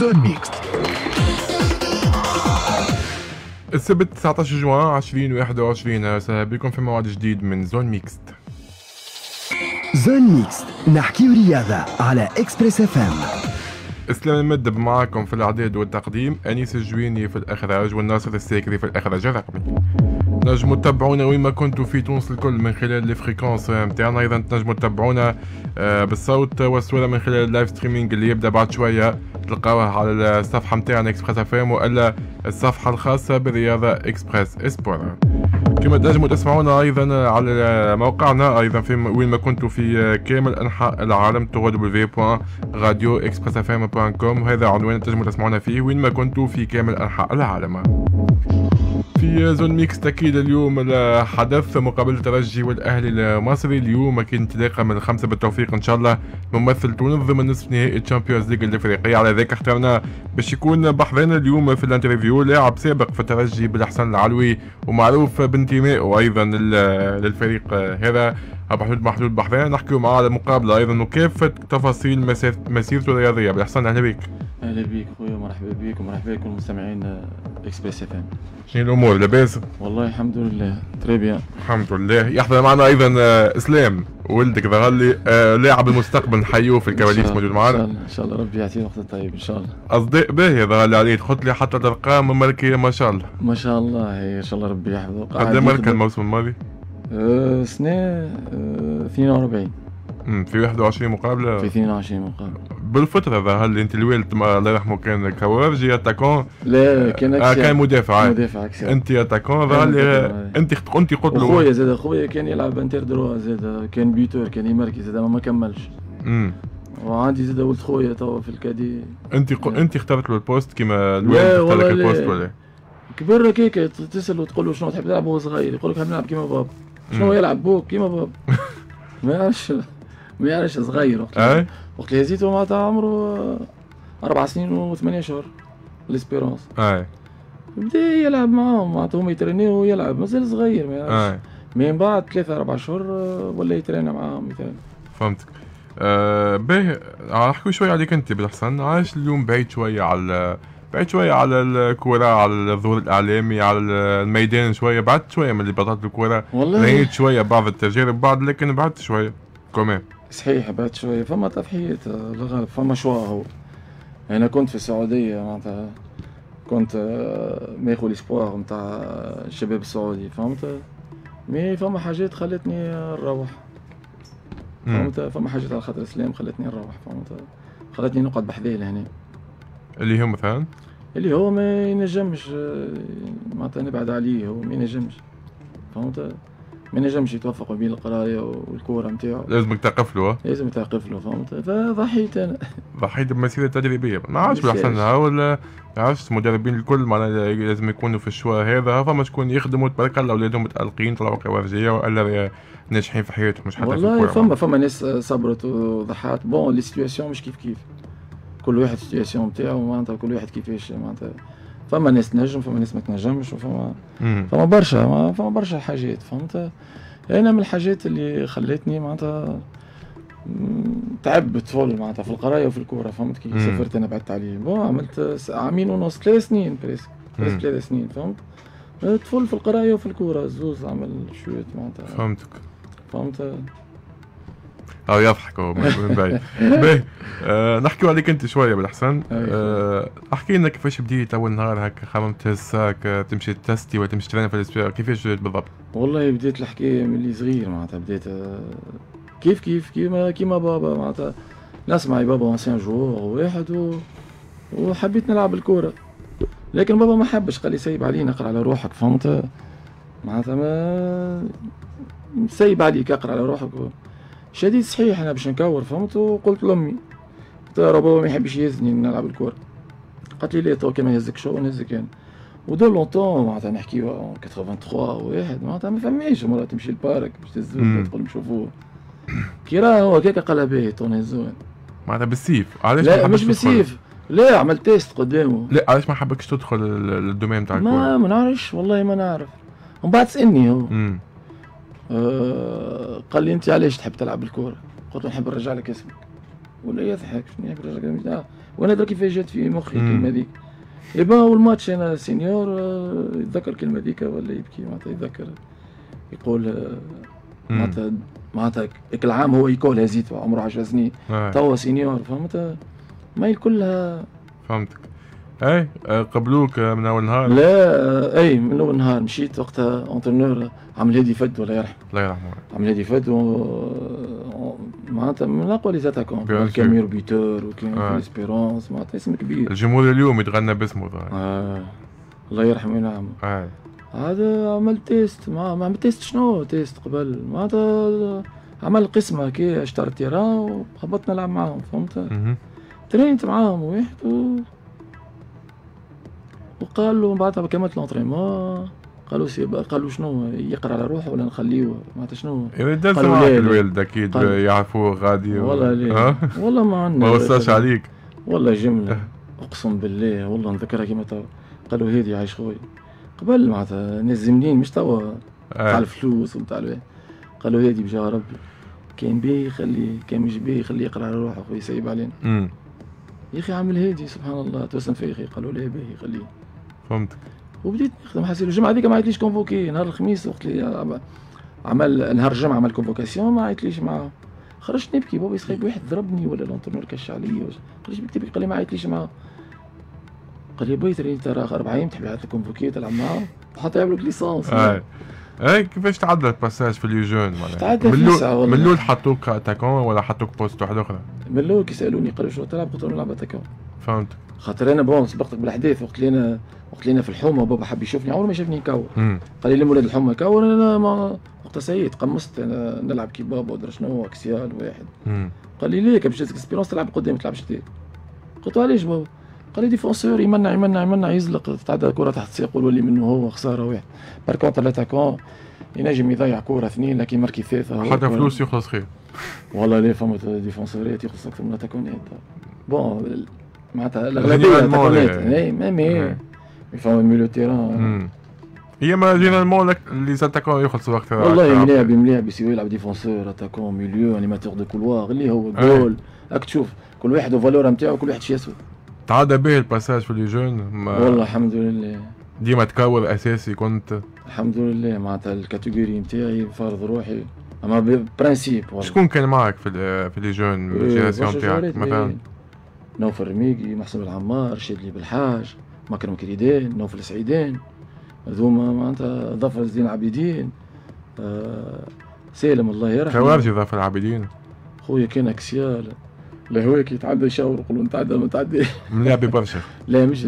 زون ميكس السبت 19 جوان 2021 أهلا بكم في موعد جديد من زون ميكست زون ميكس نحكي رياضة على اكسبريس اف ام اسلام المدب معكم في الاعداد والتقديم. أنيس الجويني في الأخراج والناصر الساكري في الأخراج الرقمي. نجموا تتبعونا وين ما كنتوا في تونس الكل من خلال les fréquences نتاعنا أيضا تنجموا تتبعونا آه، بالصوت والصورة من خلال ال live streaming اللي يبدأ بعد شوية. تلقاوها على الصفحة نتاعنا اكسبريس اف ام وإلا الصفحة الخاصة بالرياضه اكسبريس اسبور كما تنجموا تسمعونا أيضا على موقعنا أيضا في وين ما كنتوا في كامل أنحاء العالم www.radioexpressfm.com وهذا عنوان تنجموا تسمعونا فيه وين ما كنتوا في كامل أنحاء العالم. في زون ميكس تأكيد اليوم الحدث مقابلة الترجي والأهلي المصري. اليوم أكيد انطلاقا من الخمسة بالتوفيق إن شاء الله. ممثل تونس ضمن نصف نهائي الشامبيونز ليج الإفريقية. على ذاك اخترنا باش يكون بحضرنا اليوم في الانترفيو لاعب سابق في الترجي بالحسن العلوي ومعروف بانتمائه أيضا للفريق هذا. أبو حدود محدود بحرين. نحكيو معاه على المقابلة أيضا وكافة تفاصيل مسيرته الرياضية؟ بالحسن أهلا بك أهلا بيك خويا مرحبا بيك ومرحبا بكم مستمعين اكسبريس اف ام شنو الأمور؟ لاباس؟ والله الحمد لله. تري بيان الحمد لله. يحضر معنا أيضا آه، إسلام. ولدك ظهر لي آه، لاعب المستقبل نحيوه في الكواليس موجود إن شاء معنا الله إن شاء الله. ربي يعطيه وقت طيب إن شاء الله. أصداء باهية ظهر لي عليه تحط لي حتى الأرقام ملكية ما شاء الله. ما شاء الله إن شاء الله ربي يحفظه. قد ملكة الموسم الماضي؟ آه آه 42 مم، في 21 مقابلة في 22 مقابل. بالفطرة ظهر لي أنت الوالد الله يرحمه كان كوارجي اتاكون لا كان آه كان مدافع آه. مدافع أكثر أنت اتاكون ظهر لي مدافع. أنت أنت قلت له وخويا زاد خويا كان يلعب انتر دروا زاد كان بيتور كان يماركي زاد ما كملش. امم وعندي زاد ولد خويا توا في الكادي. أنت ق... أنت اخترت له البوست كيما الوالد اختار لك البوست لا. ولا؟ كبر هكاك تسأله تقول له شنو تحب تلعب وهو صغير يقول لك نحب نلعب كيما بابا. شنو. يلعب بوك؟ كيما بابا ما يعرفش ما يعرفش صغير وقت. أي. وقت اللي هزيته معناتها عمره أربع سنين وثمانية شهور ليسبيرونس أي. بدأ يلعب معاهم معناتها هما يترينيو ويلعب مازال صغير ما يعرفش. من بعد ثلاثة أربع شهور ولا يترينا معاهم يترينا فهمتك. آه باهي نحكي شوي عليك أنت بالحسن. عايش اليوم بعيد شوية على بعيد شوية على الكورة على الظهور الإعلامي على الميدان شوية بعدت شوية من اللي بطلت الكورة. والله. شوية بعض التجارب بعد لكن بعدت شوية. كمان صحيح بعد شوية. فما تضحيات الغالب فما شوا هو؟ أنا كنت في السعودية معناتها. كنت آه، ماخذ الاسبوار نتاع الشباب السعودي فهمت؟ مي فما حاجات خلتني نروح. فهمت؟ فما حاجات على خاطر الاسلام خلتني نروح فهمت؟ خلتني نقعد بحذاه لهنا. اللي هو مثلا؟ اللي هو ما ينجمش آه، معناتها نبعد عليه هو ما ينجمش. فهمت؟ ما ينجمش يتوفق بين القراية والكورة نتاعو لازمك تقف له. لازم يتعقف له فهمت؟ فضحيت أنا. ضحيت بمسيرة تدريبية. ما عادش ها ولا ما عادش المدربين الكل معناها لازم يكونوا في ال choix هذا. فما شكون يخدموا تبارك الله أولادهم متألقين طلعوا كوارجية ولا ناجحين في حياتهم مش حتى في والله الكورة. فما فما ناس صبرت وضحات. bon les situations مش كيف كيف. كل واحد situation نتاعو معناتها كل واحد كيفاش معناتها. فما ناس تنجم فما ناس ما تنجمش وفما. فما برشا ما- فما برشا حاجات فهمت؟ أنا من الحاجات اللي خلتني معناتها تعبت فول معناتها في القراية وفي الكورة فهمت؟ كي. سافرت أنا بعد التعليم bon عملت عامين ونص ثلاث سنين presque presque. ثلاث سنين فهمت؟ تفل في القراية وفي الكورة زوز عمل شوية معناتها. فهمتك. فهمت؟ أو يضحك هو من بعيد باهي آه نحكيو عليك أنت شوية بلحسن. أي. آه أحكي لنا كيفاش بديت أول نهار هكا خممت هساك آه، تمشي تستي ولا تمشي ترينا في الأسبوع. كيفاش بالضبط؟ والله بديت الحكاية من اللي صغير معناتها. بديت آه، كيف كيف كيما كيما بابا معناتها. نسمع بابا أنسان joueur واحد و... وحبيت نلعب الكورة. لكن بابا ما حبش قال لي سيب علي نقرا على روحك فهمت؟ معناتها ما سيب عليك اقرأ على روحك. شديد صحيح أنا باش نكور فهمت؟ وقلت لأمي قلت لها بابا ما يحبش يهزني نلعب الكورة. قالت لي لا تو كما يهزك شو نهزك أنا. و de longtemps معناتها نحكيو 83 واحد معناتها ما فماش مرة تمشي لل parc باش تهزو مم. تدخل نشوفوه كي راه هو هكاك قالها باهي تو نهزوه معناتها بالسيف. علاش ما لا مش تدخل؟ بسيف لا عملت test قدامه. لا علاش ما حبكش تدخل ال- ال domaine تاع الكورة؟ ما ما نعرفش والله ما نعرف. ومن بعد سألني هو. امم آه قال لي أنت علاش تحب تلعب الكورة؟ قلت له نحب نرجع لك اسمك ولا يضحك شنو يحب يرجع لك آه، وأنا درك كيفاش جات في مخي. الكلمة هذيك اي بابا اول ماتش أنا senior آه، يتذكر الكلمة هذيك ولا يبكي معناتها يتذكر يقول آه،. معناتها معناتها العام هو يكول هزيت عمره 10 سنين أي. توا senior فهمت ما كلها فهمتك اي آه، قبلوك آه، من أول نهار؟ لا آه، إي من أول نهار. مشيت وقتها entraîneur عم الهادي فد ولا يرحم. الله يرحمه. عم الهادي فد معناتها من اقوى les attaquants Bien كان sûr. meilleur buteur وكان آه. Espérance معناتها اسم كبير. الجمهور اليوم يتغنى باسمه آه. الله يرحمه وينعم اي هذا عمل test ما ما عمل test شنو؟ test قبل. معناتها عمل قسمة كي اشترى terrain وهبطنا نلعب معاهم فهمت. ترينت معاهم واحد و... وقال له بعدها كملت l'entraînement قالوا سي قالوا شنو يقرأ على روحه ولا نخليه معناتها شنو؟ اذا داز قالوا معك لا، لا. الوالد أكيد يعرفوه غادي والله؟ ليه والله ما عندنا ما وصاش عليك. والله جملة. أقسم بالله والله نذكرها كيما توا قالوا هادي عايش خويا. قبل معناتها ناس زمنين مش توا. تاع اي. الفلوس وتاع قالوا هادي بجاه ربي. كان بيه خليه كان مش بيه خليه يقرأ على روحه خويا يسيب علينا. يا أخي عم الهادي سبحان الله. توسم فيه أخي قالوا لي باهي خليه فهمتك. وبديت نخدم حاسيل الجمعة هذيك ما عيطليش convoqué نهار الخميس وقت اللي عمل نهار الجمعة عمل convocation ما عيطليش معاه. خرجت نبكي. بابا يسخيب واحد ضربني ولا l'entraîneur كش عليا خرجت بكتب قال لي ما عيطليش معاه. قال لي بي ترى ترى أربع أيام تحب يعيط لك convoqué تلعب معاه؟ حتى يعملوا لك licence اي اي كيفاش تعدى ال passage في les jeunes معناها؟ من الأول حطوك attaquant ولا حطوك poste واحد أخرى؟ من الأول كي سالوني قالوا شنو تلعب قلت لهم نلعب attaquant فهمتك خاطر أنا bon سبقتك بالاحداث وقت اللي أنا وقت اللي أنا في الحومة بابا حب يشوفني عمره ما شافني نكور قال لي ولاد الحومة كور أنا ما وقتها سيد قمصت أنا نلعب كي بابا ودرا شنو axial واحد. قال لي ليه باش تلعب قدام ما تلعبش قلت له علاش بابا؟ قال لي défenseur يمنع يمنع يمنع يزلق تتعدى كرة تحت ساقه يولي منه هو خسارة واحد par contre l'attaquant ينجم يضيع كره اثنين لكن ماركي هو حتى. فلوس يخلص خير والله ليه فما ديفونسورات يخلص أكثر من لاتاكونات bon معناتها الاغلبيه لاتاكونات les- اي ميمي فما milieu terrain. هي ما généralement لك les attaquants يخلصوا أكثر والله. ملاعب ملاعب يسوي يلعب défenseur attaquant milieu animateur de couloir اللي هو. جول راك تشوف كل واحد و valeur نتاعو كل واحد شي يسوى تعدى به ال passage في les jeunes ما- والله الحمد لله. ديما تكور أساسي كنت. الحمد لله معناتها ال catégorie نتاعي فرض روحي. أما principe والله. شكون كان معك في في les jeunes إيه، ال génération برشا تاعك جوارات مثلا. نوفل رميقي محسن العمار رشيد لي بالحاج مكرم كريدان نوفل سعيدان هذوما معناتها ظافر العابدين آه سالم الله يرحمه. خوارجي ظافر العابدين. خويا كان axial. لا هو كي يتعدى يشاور يقولوا نتعدى ما تعدى. ملاعبي برشا لا مش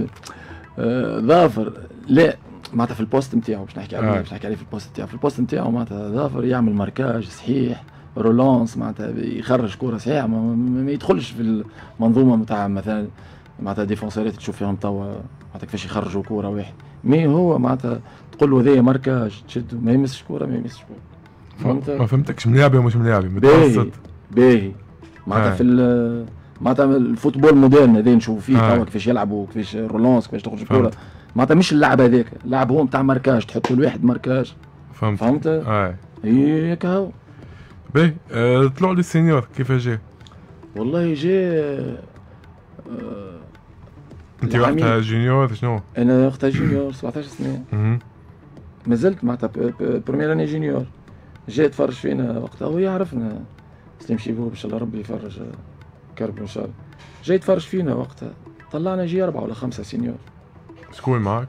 آه ظافر لا معناتها في ال poste نتاعو باش نحكي عليه آه. باش نحكي عليه في ال poste نتاعو. في ال poste نتاعو معناتها ظافر يعمل marquage صحيح relance معناتها يخرج كرة صحيحة ما, ما ما يدخلش في المنظومة نتاع مثلا معناتها ديفونسورات تشوف فيهم توا معناتها كيفاش يخرجوا كرة واحد. mais هو معناتها تقول له هذايا marquage تشدو ما يمسش كرة ما يمسش ما فهمت؟ فهمتكش ملاعبي ومش ملاعبي متوسط. باهي. معناتها آه. في معناتها ال football moderne هذا نشوفوا فيه آه. توا كيفاش يلعبوا كيفاش relance كيفاش تخرج الكرة فهمت. معناتها مش اللعب هذاك اللعب هو نتاع marquage تحط كل واحد marquage فهمت فهمت اي هي هكا هو باهي آه، طلعوا لي ال senior كيفاش جا والله جا آه، انت. وقتها junior شنو؟ أنا وقتها junior 17 سنة. مازلت معناتها première année junior جا يتفرج فينا وقتها هو يعرفنا سليم شيبوب ان شاء الله ربي يفرج كربه إن شاء الله. جا يتفرج فينا وقتها. طلعنا جي أربعة ولا خمسة senior. شكون معك؟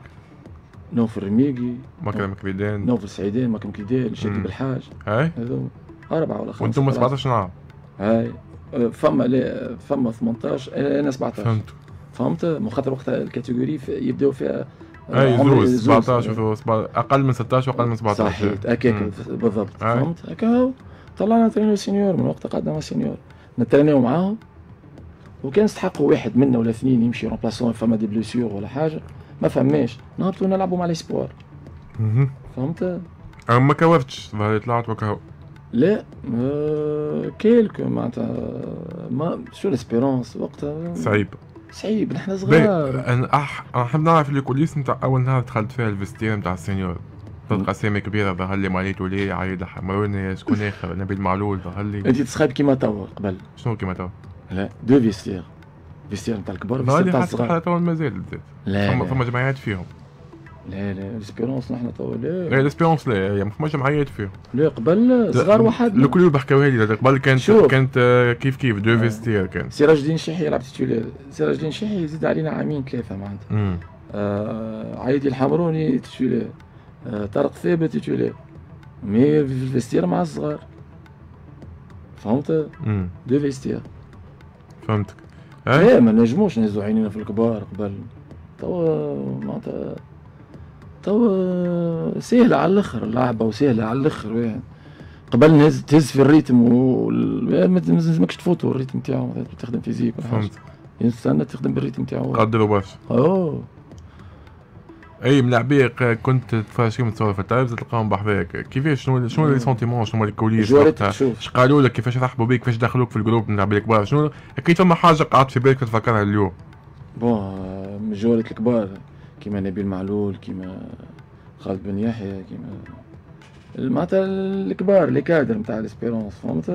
نوفل رميقي مكرم كريدان نوفل سعيدان ماكم كيدال شادي. بالحاج. هاي؟ هذو أربعة ولا خمسة. وأنتم خلاص. 17 عام آه، فما لا فما 18 آه، أنا 17 فهمت. فهمت؟ مو خاطر وقتها ال catégories يبداو فيها اي عمر- زوز زوز. 17 و 17 أقل من 16 وأقل من 17 صحيت هكاك. بالضبط. فهمت؟ هكا طلعنا ترينيو seniors من وقتها قعدنا مع seniors. نترينيو معاهم وكان استحقوا واحد منا ولا اثنين يمشي رومبلاسون فما دي بلوسيور ولا حاجة. ما فماش. نهبطوا نلعبوا مع الاسبوار مهم. فهمت؟ ما كورتش ظهري طلعت وكهو لا آه كيلكو معناتها ما شو الاسبيرونس وقتها؟ صعيب. صعيب نحن صغار. أنا حاب نعرف الكوليس نتاع أول نهار دخلت فيها الفستير نتاع السينيور تلقى اسامي كبيرة ظهر لي ماليت ولي عايد حمروني شكون اخر نبيل معلول ظهر لي؟ أنت تسخيب كيما توا قبل. شنو كيما تو لا deux vestiaires vestiaire نتاع الكبار vestiaire نتاع الصغار. تو مازال بالذات لا ثم جمعيات فيهم. لا لا L'Espérance نحن تو لا. لا L'Espérance لا ما فماش جمعيات فيهم. لا قبل صغار واحد. الكل اللي بحكاوها لي قبل كانت شوف. كانت آه، كيف كيف؟ deux آه. vestiaires كانت سراج الدين الشيحي يلعب titulaire سراج الدين الشيحي يزيد علينا عامين ثلاثة معناتها. آه عايدي الحمروني titulaire طارق ثابت titulaire mais في ال vestiaire مع الصغار. فهمت؟ deux vestiaires. فهمتك. اي لا ما نجموش نهزو عينينا في الكبار قبل. توا معناتها توا سهلة على الآخر اللعبة وسهلة على الآخر قبل نهز تهز في ال rythme و ما تلزمكش تفوتوا ال rythme تاعو تخدم physique فهمت يستنى تخدم بال rythme تاعو. قدروا برشا. أوه. أي ملاعبيه ق- كنت تتفرج فيهم تصور في التلفزه تلقاهم بحذاك. كيفاش؟ شنو شنو les sentiments شنو ال coulisses اش قالوا لك؟ كيفاش رحبوا بيك؟ كيفاش دخلوك في ال groupe نتاع الكبار؟ شنو؟ أكيد فما حاجة قعدت في بالك تفكرها اليوم. bon من جوارة الكبار. كيما نبيل معلول كيما خالد بن يحيى كيما معناتها الكبار les cadres نتاع ال Espérance فهمت.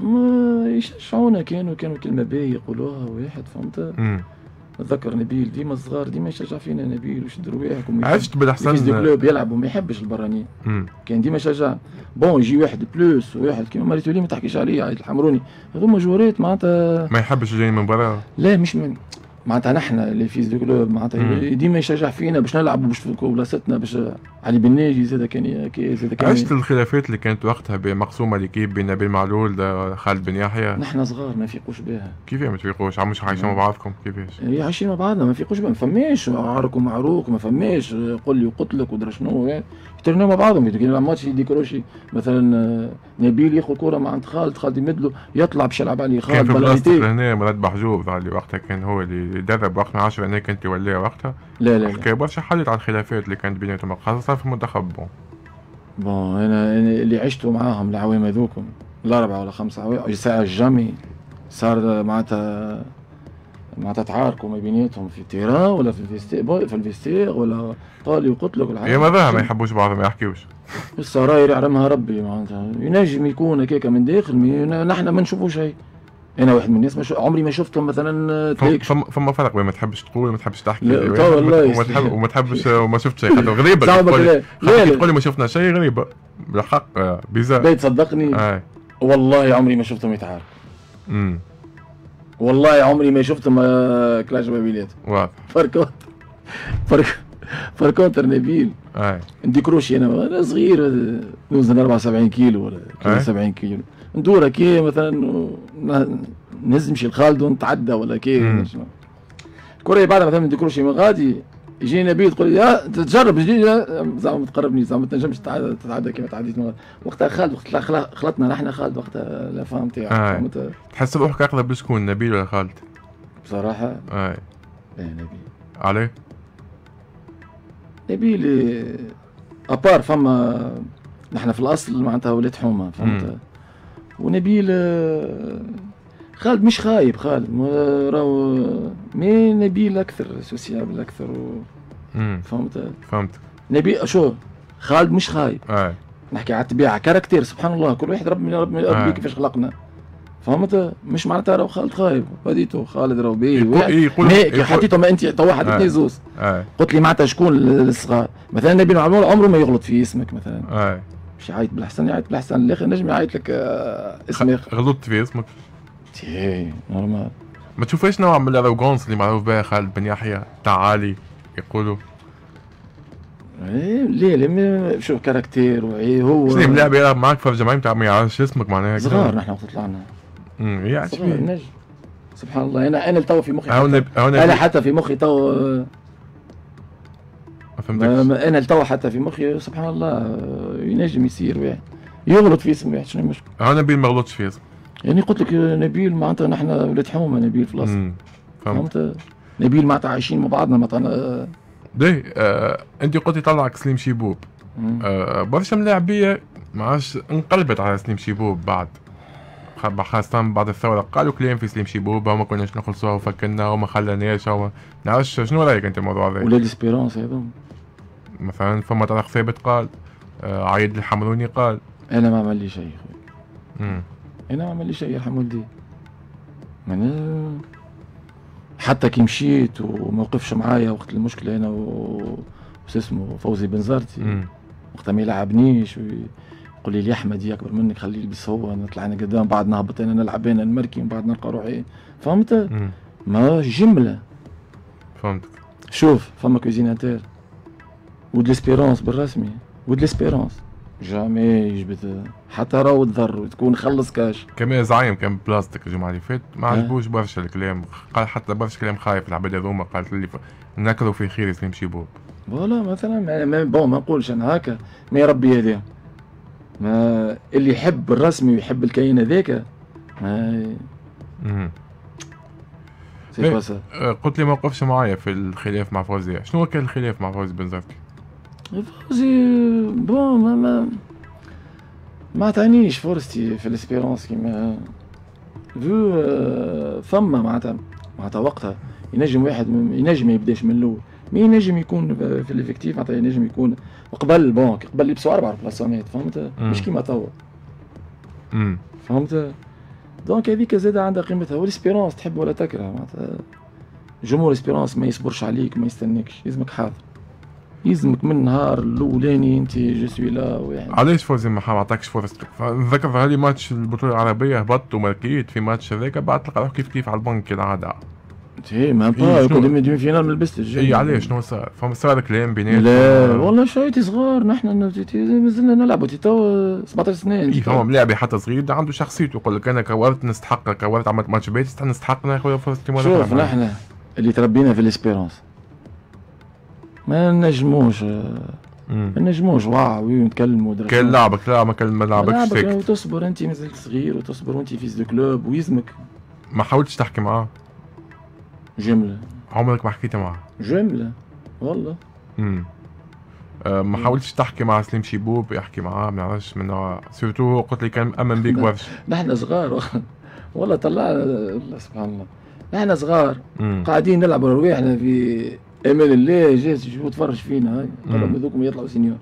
ما يشجعونا كانوا كانوا كلمة باهية يقولوها واحد فهمت. نتذكر نبيل ديما صغار ديما يشجع فينا نبيل وش رواحكم عشت بالأحسن كلوب يلعب وما يحبش البرانيين. كان ديما يشجع. بون يجي واحد بلوس واحد كيما ماريتولي ما تحكيش عليه عيد الحمروني. هذوما جوريت معناتها ما يحبش جاي من برا. لا مش من معناتها نحن اللي فيز دو كلوب معناتها. ديما يشجع فينا باش نلعبوا باش نفكوا بلاصتنا باش علي بن ناجي زاد كان زاد كان عشت الخلافات اللي كانت وقتها بين مقسومه ليكيب بين نبيل معلول خالد بن يحيى؟ نحن صغار ما يفيقوش بها. كيف ما تفيقوش؟ مش عايشين مع بعضكم؟ كيفاش هي عايشين مع بعضنا ما فيقوش بها. ما فماش عارك ومعروك ما فماش قل لي وقتلك ودرا شنو يترنوا مع بعضهم. ماتش يديكروشي مثلا آه، نبيل ياخذ كرة مع عند خالد خالد يمدله يطلع باش يلعب عليه كان خالد في بلاصتك بلانيتي هنا مراد بحجوب اللي وقتها كان هو اللي درب وقتها 10 أنا كنت ولا وقتها. لا لا حكى برشا حلت على الخلافات اللي كانت بيناتهم خاصة في المنتخب بون bon أنا اللي عشته معاهم العوام هذوكم الأربعة ولا خمسة عوام ساعة jamais صار معناتها معناتها تعاركوا ما بيناتهم في ال terrain ولا في ال vestiaire في ال vestiaire ولا قال لي وقتلك ولا هي ماذا ما يحبوش بعض ما يحكيوش. السراير يعلمها ربي معناتها. ينجم يكون هكاك من داخل نحن ما نشوفوا شيء. أنا واحد من الناس ما شو... عمري ما شفتهم مثلا فم- تلاقيك فم- فما فرق بين ما تحبش تقول وما تحبش تحكي. لا، وما- تو والله. وما. تحب وما تحبش وما شفت شيء كي صعبة تقول لي لا لا. تقول لي ما شفنا شيء غريبة بالحق آه، بيزار بيت صدقني. اي والله عمري ما شفتهم يتعاركوا امم والله عمري ما شفتهم آه، كلاش ما بيناتهم واضح فركوت فرك فركوتر نبيل. اي عندي كروشي أنا صغير آه، نوزن 74 كيلو ولا أي. 70 كيلو. ندور كي مثلا نهز نمشي لخالد ونتعدى ولا كي. الكره بعد مثلا ندي كروشي من غادي يجي نبيل تقول لي يا تجرب جديد زعما ما تقربني زعما ما تنجمش تتعدى كيما تعديت وقتها خالد وقت خلطنا نحن خالد وقتها لا فهم تاعو. فهمت؟ تحس روحك اقرب لشكون نبيل ولا خالد؟ بصراحة. اي لا نبيل عليه نبيل أبار فما نحن في الأصل معناتها ولاد حومة فهمت. ونبيل آه، خالد مش خايب خالد. راهو mais نبيل أكثر sociable أكثر و- فهمت؟ فهمت نبيل شو؟ خالد مش خايب. اي نحكي على الطبيعة caractère سبحان الله. كل واحد ربي ربي, آه. ربي كيفاش خلقنا. فهمت؟ مش معناتها راهو خالد خايب. بديتو خالد راهو باهي يقول- واحد. يقول- كي حطيته ما أنت تو واحد آه. اثنين زوز. اي قلت لي معناتها شكون الصغار؟ مثلا نبيل عمره ما يغلط في اسمك مثلا. اي مش يعيط بالاحسن يعيط بالاحسن الآخر نجم يعيط لك اسم اخر غلطت في اسمك تي normal. ما تشوفش نوع من ال arrogance اللي معروف بها خالد بن يحيى تعالي يقولوا. إيه، ليه ليه شوف caractère وعي هو. شنو ملاعب يلعب معك في الجمعيه ما يعرفش اسمك معناها. صغار نحن وقت طلعنا. امم يعني شبيه نجم. سبحان الله أنا أنا تو في مخي هون هون أنا حتى في مخي تو ما- أنا تو حتى في مخي سبحان الله ينجم يصير واحد يغلط في اسم واحد شنو المشكلة هون نبيل ما غلطش في اسمك يعني قلت لك نبيل معناتها نحن ولاد حومه نبيل في الأصل. فهمت. نبيل معناتها عايشين مع بعضنا معناتها ليه آه أنت قلت يطلعك سليم شيبوب. آه برشا ملاعبية ما عادش انقلبت على سليم شيبوب بعد. خاصة بعد الثورة قالوا كلام في سليم شيبوب وما كناش نخلصوها وفكنا وما خلاناش وما نعرفش شنو رأيك أنت الموضوع هذا؟ ولا l'Espérance هذوم مثلا فما طارق ثابت قال آه عايد الحمروني قال. أنا ما عمل لي شيء خويا أنا ما عمل لي شيء يرحم والدي أنا حتى كي مشيت وما وقفش معايا وقت المشكلة أنا و اسمه فوزي بنزرتي مم. وقتها ما يلعبنيش ويقول لي لي أحمد اكبر منك خليه يلبس هو نطلع أنا قدام بعد نهبط أنا نلعب أنا نماركي ومن بعد نلقى روحي. فهمت؟ ما جملة. فهمتك. شوف فما كوزيناتير ود ليسبيرونس بالرسمي ود ليسبيرونس جامي يجبد حتى راهو تضر وتكون خلص كاش. كمان زعيم كان بلاستيك الجمعه اللي فاتت ما. عجبوش برشا الكلام. قال حتى برشا كلام خايف العباد هذوما قالت لي نكروا في خير سليم شيبوب فوالا مثلا ما ما- بون ما نقولش أنا هكا. ما يربي هذا ما اللي يحب الرسمي ويحب الكاين هذاك ما. سي إيه. آه، قلت لي ما وقفش معايا في الخلاف مع فوزي. شنو كان الخلاف مع فوزي بنزرتي؟ فوزي bon ما ما ما عطانيش فرصتي في ال Espérance كيما فو ثم معناتها معناتها وقتها ينجم واحد ينجم ما يبداش من الأول mais ينجم يكون في ال effectif معناتها ينجم يكون قبل bon قبل لبسوا أربع remplaçants فهمت. مش كيما توا فهمت donc هذيك زاد عندها قيمتها وال Espérance تحب ولا تكره معناتها جمهور Espérance ما يصبرش عليك ما يستناكش يلزمك حاضر يلزمك من النهار الأولاني أنت je suis là ويعني. علاش فوزي ما عطاكش فرصتك نذكر هذه ماتش البطولة العربية هبطت وماركيت في ماتش هذاك بعد تلقى روحك كيف كيف على البنك كالعاده إيه ما إيه، با؟ يكون demi-finale ما لبستش اي علاش؟ شنو صار؟ فما صار كلام بيناتهم؟ لا والله شويتي صغار نحن مازلنا نلعبوا تي تو 17 سنة اي فما ملاعبي حتى صغير عنده شخصيته يقول لك أنا كورت نستحق كورت عملت ماتش بيت نستحق ناخذ فرصتي شوف. نحن اللي تربينا في ال Espérance. ما نجموش. ما نجموش. واو ونتكلموا درا كان. لعبك لا ما كان ما لعبكش لعبك ساكت وتصبر أنت مازلت صغير وتصبر وانت fils du club ويلزمك. ما حاولتش تحكي معاه. جملة. عمرك ما حكيت معاه. جملة. والله. امم ما حاولتش تحكي مع سليم شيبوب يحكي معاه ما نعرفش من نوع. surtout هو قلت لي كان مأمن بيك برشا نحن صغار. والله طلعنا سبحان الله. نحن صغار. قاعدين نلعبوا رواحنا في أمان الله جات شوفوا تفرج فينا هاي. قالوا هذوكم يطلعوا seniors.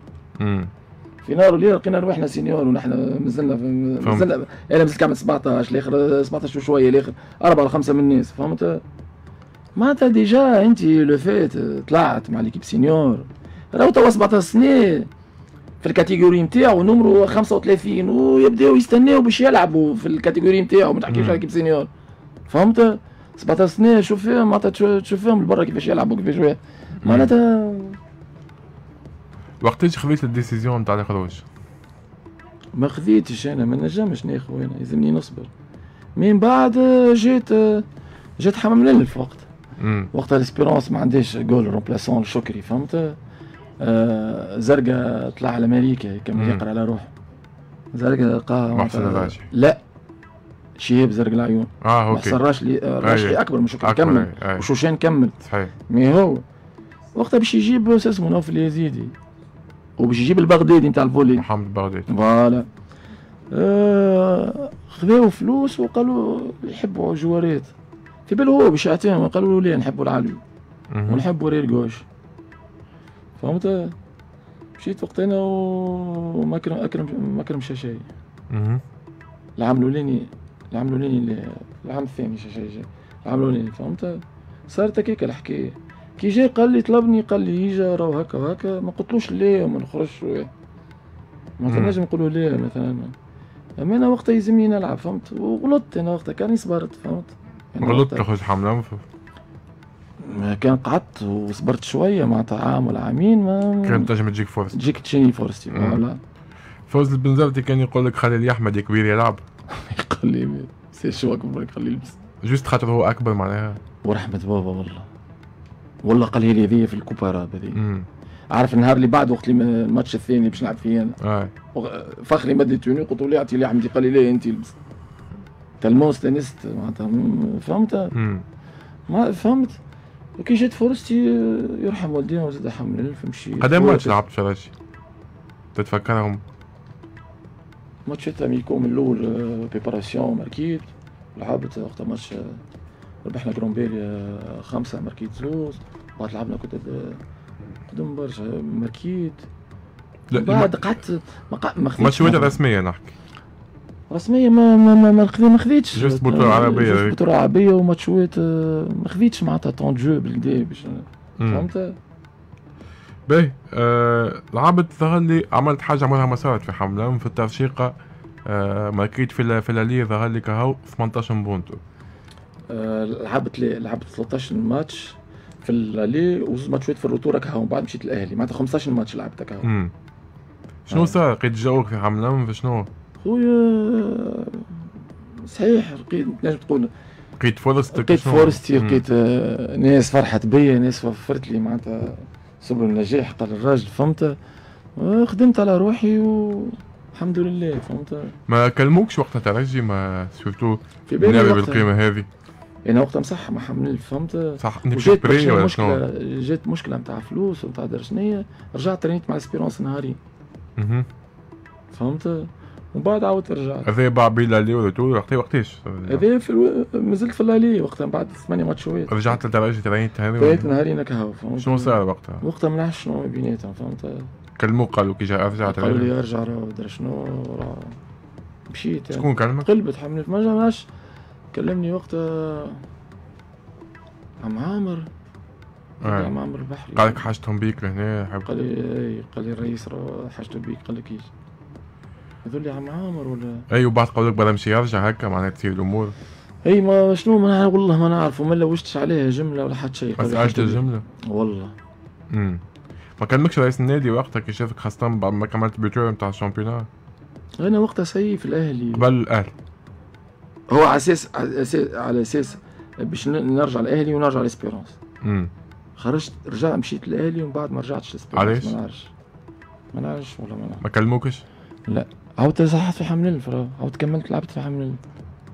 في نهار وليلة لقينا رواحنا seniors ونحن مازلنا. مازلنا أنا مازلت كعمل 17 الآخر 17 وشوية الآخر أربعة ولا خمسة من الناس فهمت؟ معناتها déjà انت لو فات طلعت مع l'équipe senior. راهو توا 17 سنة في ال catégorie نتاعو نمرو 35 ويبداو يستناو باش يلعبوا في ال catégorie نتاعو ما تحكيش. على l'équipe senior. فهمت؟ 17 سنه شوف فيهم معناتها تشوف- فيهم برا كيفاش يلعبوا؟ كيفاش. معناتها وقتاش خذيت ال décision نتاع الخروج ما خذيتش أنا ما نجمش ناخذ أنا يلزمني نصبر. من بعد جيت جيت حمام ليف وقت وقتها ال Espérance ما عندهاش goal remplaçant الشكري فهمت؟ آه زرقا طلع على أمريكا يكمل مم. يقرأ على روحه. زرقا لقاه محسن الراشي. لا. شهاب زرق العيون آه OK. راشلي آه، راشلي أي. أكبر من شكري أكبر، كمل أي، أي. وشوشان كمل صحيح. mais هو وقتها باش يجيب شو اسمه نوف اليزيدي وباش يجيب البغدادي نتاع الفولي. محمد بغداد voilà. آه خذاو فلوس وقالوا يحبوا جوارات. في باله هو باش يعطيهم قالوا له لا نحبوا العلوي. ونحبوا arrière gauche. فهمت؟ مشيت وقت أنا ومكرم اكرم مكرم شاشاي مهم. العام الاولاني العام الأولاني اللي- العام الثاني شاشاي جاي العام الاولاني فهمت؟ صارت هكاك الحكاية. كي جاي قال لي طلبني قال لي يجي راهو هكا وهكا. ما قلتلوش لا وما نخرجش ما. نجم نقولوا لا مثلا. أما أنا وقتها يلزمني نلعب فهمت؟ وغلطت أنا وقتها كاني صبرت فهمت؟ غلطت تخرج حملة ما كان قعدت وصبرت شوية معناتها عام ولا عامين ما كانت تنجم تجيك فرصه تجيك تشيني فرصتي. voilà. فوزي البنزرتي كان يقول لك خلي لي أحمد يا كبير يلعب. قال لي سي شو أكبر؟ قال لي لبس juste خاطر هو أكبر معناها. ورحمة بابا والله. والله قال لي هذه في ال Coupe arabe هذه. امم عارف النهار اللي بعد وقت اللي الماتش الثاني باش نلعب فيه أنا. آه. وغ- فخري مد لي tenue قلت له لا أعطي لي أحمد قال لي لا أنت لبس tellement استانست معناتها فهمت؟ امم ما فهمت. وكي جات فرصتي يرحم والدينا وزاد حمل فمشي قدام ماتش لعبت في رشي تتفكرهم ماتش ميكوم الأول آه، بريباراسيون ماركيت لعبت وقتها ماتش آه، ربحنا جرومبيري آه، خمسة ماركيت زوز بعد لعبنا كنت قدام برشا ماركيت لا بعد قعدت ما قع- ما خذيتش ماتش وين مرة. رسميا نحكي رسميه ما ما ما, ما ما خذيتش جوست بطولة عربية. جوست بطولة عربية وماتشوات آه، ما خذيتش معناتها طون جو بالكدا باش. فهمت باهي آه لعبت ظهر لي عملت حاجة عمرها ما صارت في حمام ليف الترشيقه آه ماركيت في في ال aller ظهر لي كهو 18 بونتو آه، لعبت لي لعبت 13 ماتش في ال aller وزوز ماتشات في ال retour هكا ومن بعد مشيت الاهلي معناتها 15 ماتش لعبت امم شنو آه. صار لقيت جوك في حمام ليف شنو خويا صحيح لقيت نجم تقول لقيت فرصتك لقيت؟ فرصتي. لقيت آه، ناس فرحت بيا ناس وفرت لي معناتها سبل النجاح قال الراجل فهمت؟ آه، خدمت على روحي والحمد لله فهمت؟ ما كلموكش وقتها ترجي ما سورتو في بالي بالقيمة هذه؟ أنا وقتها مصح ما حمل فهمت؟ صح برشا ولا؟ مشكله جات مشكلة نتاع فلوس ونتاع درشنية رجعت ترينيت مع اسبيرونس نهاري مهم. فهمت؟ ومن بعد عاودت رجعت هذا بعبيل اللي ولا تو وقتها وقتاش؟ هذا في ألو... مازلت في اللالي وقتها من بعد ثمانية ماتشوات رجعت لترجي ترينت هذه بقيت ولا- نهاري نكهو فهمت؟ شنو صار وقتها؟ وقتها ما نعرفش شنو بيناتهم فهمت؟ كلموك قالوا كي جا رجعت قالوا. لي ارجع راه درا شنو راه مشيت. شكون كلمك؟ قلبت حملت ما جمعش كلمني وقتها عم عامر. آه. عم عامر البحري. قالك حاجتهم بيك لهنا قال لي اي قال لي الرئيس حاجته بيك قال لك إيش؟ هذول لي عم عامر ولا؟ اي وبعد قولك بلا مشي يرجع هكا معناها تصير الأمور. إي ما شنو ما والله ما نعرف وما لوجتش عليها جملة ولا حتى شيء. حاجته بيك. الجمله والله. امم ما كلمكش رئيس النادي وقتها كي شافك خاصة بعد ما كملت buteur نتاع ال championnat. أنا وقتها سيء في الأهلي. قبل الأهلي. هو على أساس على أساس باش نرجع الأهلي ونرجع ل Espérance. امم خرجت رجعت مشيت الاهلي ومن بعد ما رجعتش ل Espérance. علاش؟ ما نعرفش. ما نعرفش ولا ما نعرف. ما كلموكش؟ عاودت صحت في حمل الف راه. عاودت كملت لعبت في حمل الف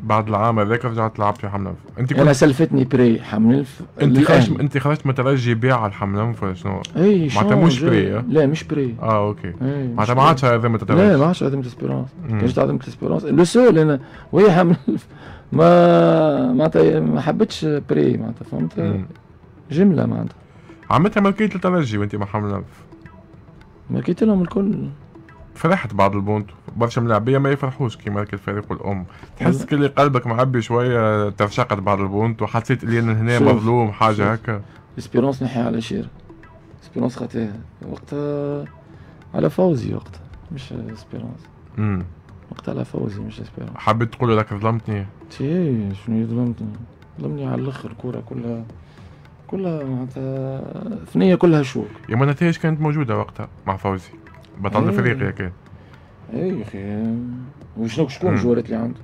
بعد العام هذاك رجعت لعبت في حملة أنت أنا كنت سلفتني بري حمل الف أنت خرجت. أنت خرجت مترجي بيع على الحملة ولا شنو؟ اي معناتها مش. بري،؟ لا مش بري آه أوكي اي معناتها ما عادش هذا متترجي لا ما عادش عدم اسبيرونس. كان جيت عدم اسبيرونس لو سول أنا وهي حمل الف. ما معناتها ما حبيتش بري معناتها فهمت. جملة معناتها عملتها ملكية الترجي وأنت مع حملة ماركيت لهم الكل فرحت بعد البونتو برشا ملاعبية ما يفرحوش كي مارك الفريق والأم. تحس كلي قلبك معبي شوية ترشقت بعد البونتو وحسيت اللي أنا هنا مظلوم شوف. هكا. Espérance نحي على شير. Espérance خاطئ وقتها على فوزي وقتها مش Espérance امم وقتها على فوزي مش Espérance حبيت تقول لك ظلمتني؟ تي شنو يظلمتني ظلمني على الأخر كورة كلها كلها معناتها ثنية كلها شوك. يا ما النتائج كانت موجودة وقتها مع فوزي. بطل إيه. الفريق يا كان اي يا أخي. وشنو شكون مم. الجوارات اللي عنده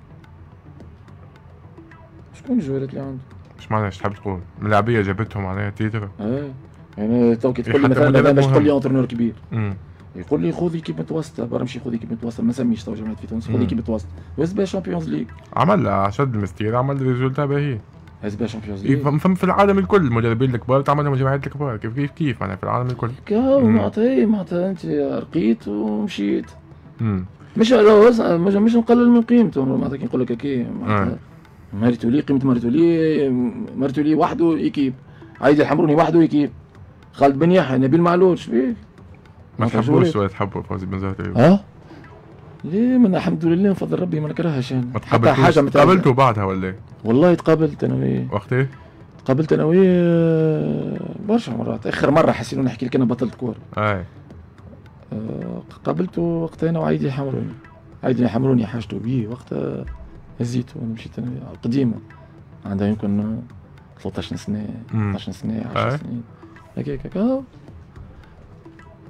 شكون الجوارات اللي عنده مش معناها إيش تحب تقول. ملاعبية جابتهم عليها titre. اي يعني تو كي تقول لي مثلا باش تقول لي مهم. entraîneur كبير. امم يقول لي خذ équipe متوسطة. برا مشي خذ équipe متوسطة. ما نسميش تو جمعية في تونس. خذ مم. équipe متوسطة. وهز بها Champions League عمل شد المستير عمل ريزولتا باهي. هز بها شامبيونز ليج فم في العالم الكل المدربين الكبار تعملهم جماعات الكبار. كيف كيف كيف؟ معناها في العالم الكل. كاو مم. معناتها معناتها أنت رقيت ومشيت. امم مش مش مش نقلل من قيمته. معناتها كي نقول لك آه. معناتها مارتولي قيمة مارتولي مارتولي وحده ايكيب عايدي الحمروني وحده ايكيب خالد بن يحيى نبيل معلول شبيك ما تحبوش. ولا تحبوا فوزي بن زهر ها؟ ليه من الحمد لله من فضل ربي ما نكرهش أنا ما حتى حاجة متعبة. تقابلتوا بعدها ولا إيه؟ والله تقابلت أنا وياه وقت قابلت أنا وياه آه، برشا مرات. آخر مرة حسيت نحكي لك أنا بطلت كوره أي. آه، قابلته وقتها أنا وعايدي الحمروني عايدي الحمروني حاجته بيه. وقتها هزيته أنا مشيت أنا قديمة. عندها يمكن 13 سنة مم. 12 سنة أي. 10 سنين. هكاك هكا هو.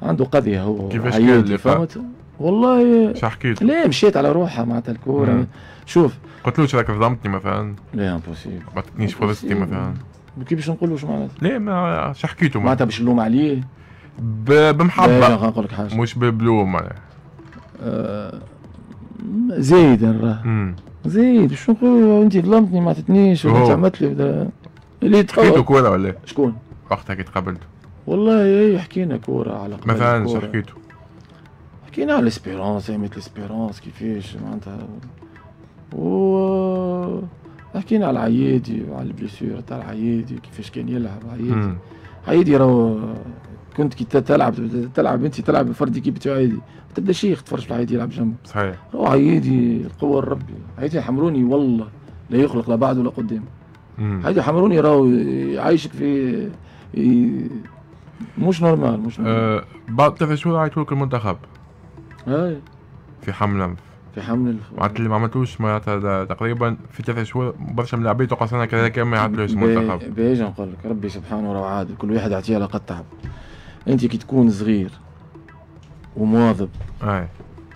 عنده قضية هو كيفاش كان اللقاء؟ فهمت؟ والله شو حكيت؟ لا مشيت على روحها معناتها الكوره مم. شوف. قلت له راك ظلمتني مثلا؟ لا امبوسيبل ما تكنيش فرصتي مثلا. كيفاش نقول شو معناتها؟ ليه ما شو حكيتوا معاه معناتها باش نلوم عليه. ب- لا بمحبة نقول لك حاجة. مش ببلوم آه، زايد راه زايد شو نقول؟ انت ظلمتني ما عطيتنيش ولا. تعمدت لي ولا- اللي حكيتوا يتقوى كورة ولا إيه؟ شكون؟ وقتها كي تقابلتوا والله إيه حكينا كورة على مثلا شو الكورة. حكيتوا حكينا على ال Espérance ايمة ال Espérance كيفاش معناتها. و حكينا على العيادي وعلى ال blessure تاع العيادي كيفاش كان يلعب عيادي. عيادي راهو كنت كي تلعب تلعب انت تلعب فرد équipe تاع عيادي تبدا شيخ تفرج في عيادي يلعب جنبك صحيح. روح عيادي القوة لربي عيادي حمروني والله لا يخلق لا بعد ولا قدام. مم. عيادي حمروني راهو يعيشك في مش normal مش normal. آه بعد ثلاث شهور عيطوا لك المنتخب؟ هاي في حملة. في حمل. معناتها اللي ما عملتوش معناتها تقريبا في ثلاث شهور برشا من العباد توقع سنة كذا كان ما يعدلوش المنتخب. باجي نقول لك ربي سبحانه وراه عادل كل واحد يعطيه على قد تعبه. أنت كي تكون صغير ومواظب أي.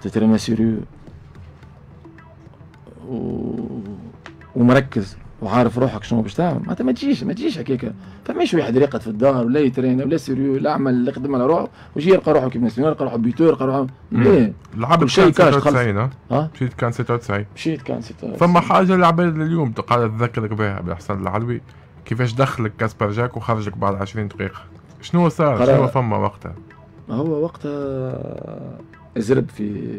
تترينى sérieux و... ومركز. وعارف روحك شنو باش تعمل. معناتها ما تجيش ما تجيش هكاك. فماش واحد يرقد في الدار ولا يترين ولا sérieux لا عمل لا يخدم على روحه ويجي يلقى روحه كيف الناس يلقى روحه buteur يلقى روحه كل شيء CAN كاش 96 ها؟ مشيت CAN 96 مشيت CAN ستة فما حاجة العباد اليوم قاعدة تذكرك بها بلحسن العلوي كيفاش دخلك كاسبرجاك وخرجك بعد 20 دقيقة. شنو صار؟ شنو فما وقتها؟ هو وقتها زرب في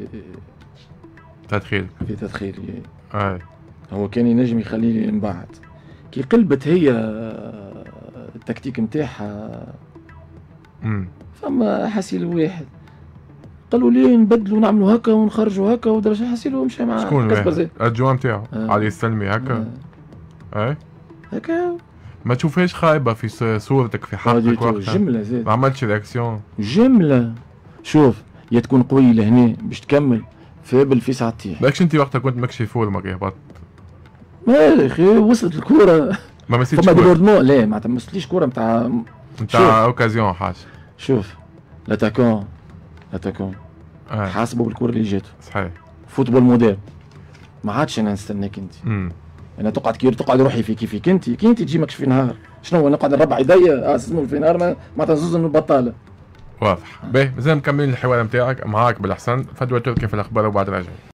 تدخيل. في تدخيلي أي. هو كان ينجم يخليني نبعد كي قلبت هي التكتيك نتاعها. فما حسيل واحد. قالوا ليه نبدلوا نعملوا هكا ونخرجوا هكا ودرجة حسيلو مشى مع شكون الجوان نتاعو آه. علي السلمي هكا؟ اي هكا. ما تشوفهاش خايبة في صورتك في حقك وقتها؟ جملة زاد. ما عملتش رياكسيون؟ جملة. شوف يا تكون قوي لهنا باش تكمل. فابل في ساعتين. بالكش انت وقتها كنت مكشي فورمك يا هبط ما يا أخي وصلت الكورة. ما مسيتش فما. ديبوردمون لا ما وصلتليش كورة نتاع نتاع أوكازيون حاجة. شوف لاتاكون. لاتاكون. أي. حاسبه بالكورة اللي جاته صحيح. فوتبول موديل ما عادش أنا نستناك أنت. أنا تقعد كي تقعد روحي في كيفك انت كي أنت تجي ماكش في نهار. شنو نقعد نربع يديا اسمه في نهار؟ ما معناتها زوز انه بطاله واضح. باهي مازال مكملين الحوار نتاعك معاك بالأحسن. فدوى تركي في الأخبار وبعد راجع.